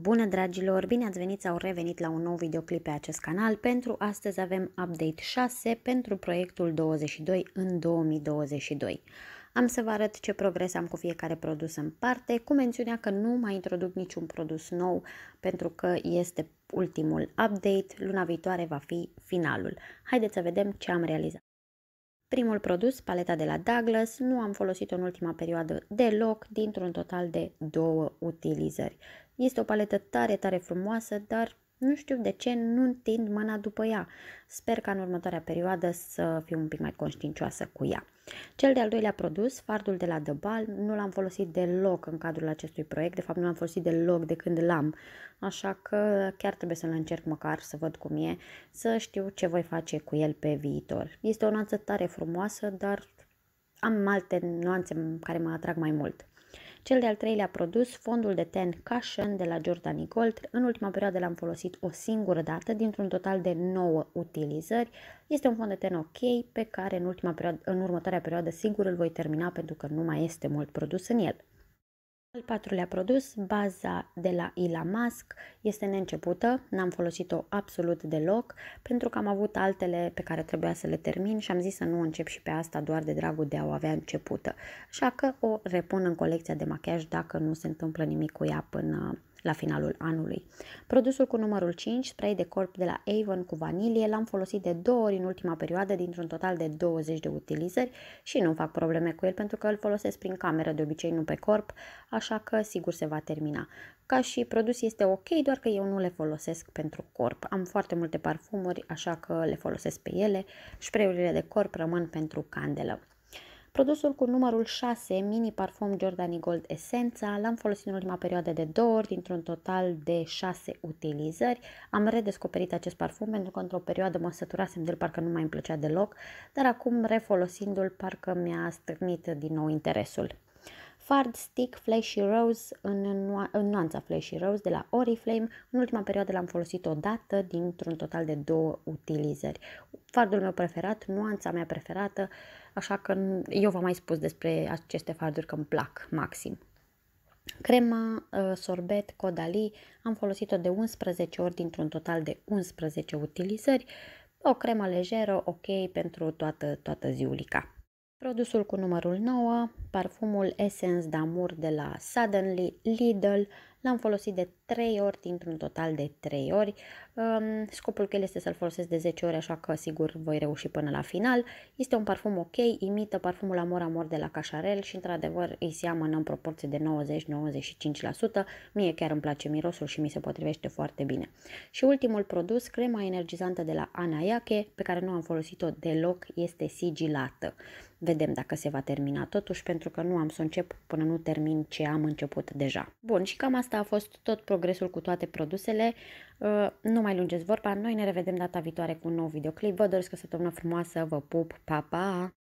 Bună dragilor, bine ați venit sau revenit la un nou videoclip pe acest canal. Pentru astăzi avem update 6 pentru proiectul 22 în 2022. Am să vă arăt ce progres am cu fiecare produs în parte, cu mențiunea că nu mai introduc niciun produs nou pentru că este ultimul update, luna viitoare va fi finalul. Haideți să vedem ce am realizat. Primul produs, paleta de la Douglas, nu am folosit-o în ultima perioadă deloc, dintr-un total de două utilizări. Este o paletă tare, tare frumoasă, dar nu știu de ce nu întind mâna după ea. Sper ca în următoarea perioadă să fiu un pic mai conștiincioasă cu ea. Cel de-al doilea produs, fardul de la The Ball, nu l-am folosit deloc în cadrul acestui proiect, de fapt nu l-am folosit deloc de când l-am, așa că chiar trebuie să-l încerc măcar să văd cum e, să știu ce voi face cu el pe viitor. Este o nuanță tare frumoasă, dar am alte nuanțe care mă atrag mai mult. Cel de-al treilea produs, fondul de ten Cushion de la Giordani Gold. În ultima perioadă l-am folosit o singură dată, dintr-un total de 9 utilizări. Este un fond de ten ok, pe care în, ultima perioadă, în următoarea perioadă sigur îl voi termina pentru că nu mai este mult produs în el. Al patrulea produs, baza de la Ila Mask, este neîncepută, n-am folosit-o absolut deloc pentru că am avut altele pe care trebuia să le termin și am zis să nu încep și pe asta doar de dragul de a o avea începută. Așa că o repun în colecția de machiaj dacă nu se întâmplă nimic cu ea până la finalul anului. Produsul cu numărul 5, spray de corp de la Avon cu vanilie, l-am folosit de două ori în ultima perioadă dintr-un total de 20 de utilizări și nu fac probleme cu el pentru că îl folosesc prin cameră de obicei, nu pe corp, așa că sigur se va termina. Ca și produs este ok, doar că eu nu le folosesc pentru corp. Am foarte multe parfumuri, așa că le folosesc pe ele. Spray-urile de corp rămân pentru candelă. Produsul cu numărul 6, mini parfum Giordani Gold Essența, l-am folosit în ultima perioadă de două ori, dintr-un total de 6 utilizări. Am redescoperit acest parfum pentru că într-o perioadă mă săturasem de el, parcă nu mai îmi plăcea deloc, dar acum refolosindu-l parcă mi-a stârnit din nou interesul. Fard Stick Flashy Rose în, nu- în nuanța Flashy Rose de la Oriflame. În ultima perioadă l-am folosit o dată dintr-un total de două utilizări. Fardul meu preferat, nuanța mea preferată, așa că eu v-am mai spus despre aceste farduri că îmi plac maxim. Crema uh, sorbet Codali am folosit-o de 11 ori dintr-un total de 11 utilizări. O cremă lejeră, ok pentru toată, toată ziulica. Produsul cu numărul 9, parfumul Essence d'Amour de la Suddenly Lidl, l-am folosit de 3 ori dintr-un total de 3 ori. Um, scopul că el este să-l folosesc de 10 ori, așa că sigur voi reuși până la final. Este un parfum ok, imită parfumul Amor Amor de la Cacharel și într-adevăr îi seamănă în proporție de 90-95%. Mie chiar îmi place mirosul și mi se potrivește foarte bine. Și ultimul produs, crema energizantă de la Anayake, pe care nu am folosit-o deloc, este sigilată. Vedem dacă se va termina totuși, pentru că nu am să încep până nu termin ce am început deja. Bun, și cam asta a fost tot progresul cu toate produsele. Uh, nu mai lungesc vorba, noi ne revedem data viitoare cu un nou videoclip. Vă doresc o săptămână frumoasă, vă pup, pa, pa!